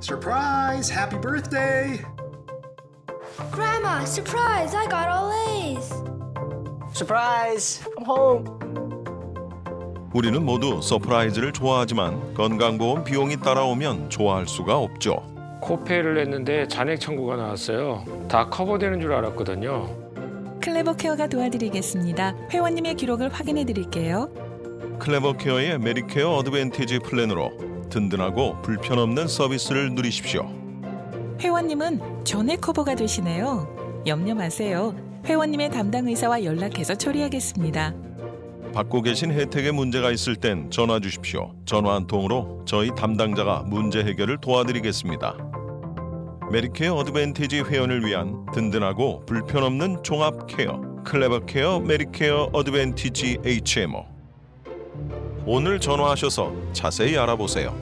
Surprise! Happy birthday! Grandma, surprise! I got all A's. Surprise! I'm home. 우리는 모두 surprise를 좋아하지만 건강보험 비용이 따라오면 좋아할 수가 없죠. copay를 냈는데 잔액 청구가 나왔어요. 다 커버되는 줄 알았거든요. 클레버 케어가 도와드리겠습니다. 회원님의 기록을 확인해 드릴게요. 클레버케어의 메디케어 어드밴티지 플랜으로 든든하고 불편 없는 서비스를 누리십시오. 회원님은 전액 커버가 되시네요. 염려 마세요. 회원님의 담당 의사와 연락해서 처리하겠습니다. 받고 계신 혜택에 문제가 있을 땐 전화 주십시오. 전화 한 통으로 저희 담당자가 문제 해결을 도와드리겠습니다. 메디케어 어드밴티지 회원을 위한 든든하고 불편 없는 종합 케어 클레버 케어 메디케어 어드밴티지 HMO 오늘 전화하셔서 자세히 알아보세요.